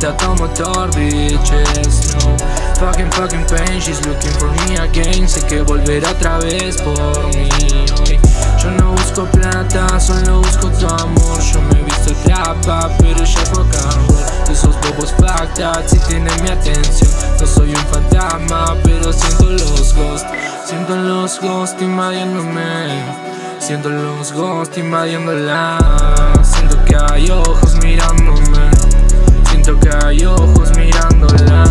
A tu motor, bitches, no. Fucking, fucking pain, she's looking for me again. Sé que volverá otra vez por mí Yo no busco plata, solo busco tu amor. Yo me he visto trapa, pero ya rock and Esos bobos fucked up, si tienen mi atención. No soy un fantasma, pero siento los ghosts. Siento los ghosts invadiéndome. Siento los ghosts invadiéndola. Siento que hay ojos mirándome Que hay ojos mirándola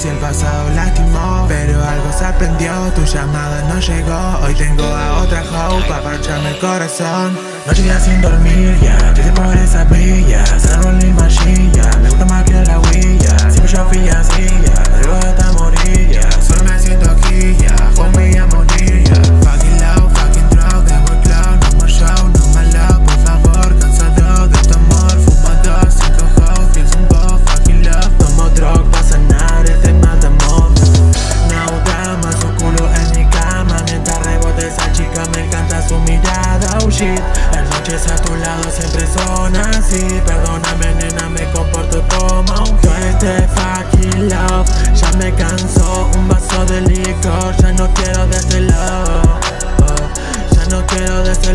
si el pasado lastimó Pero algo se aprendió, tu llamada no llegó. Hoy tengo a otra hoe pa' parcharme el corazón. Noche ya sin dormir, ya, triste por esa brilla Cerro la machilla, me gusta más que la noches a tu lado siempre son así. Perdóname nena, me comporto como un este fucking love. Ya me cansó, un vaso de licor Ya no quiero de este Ya no quiero de este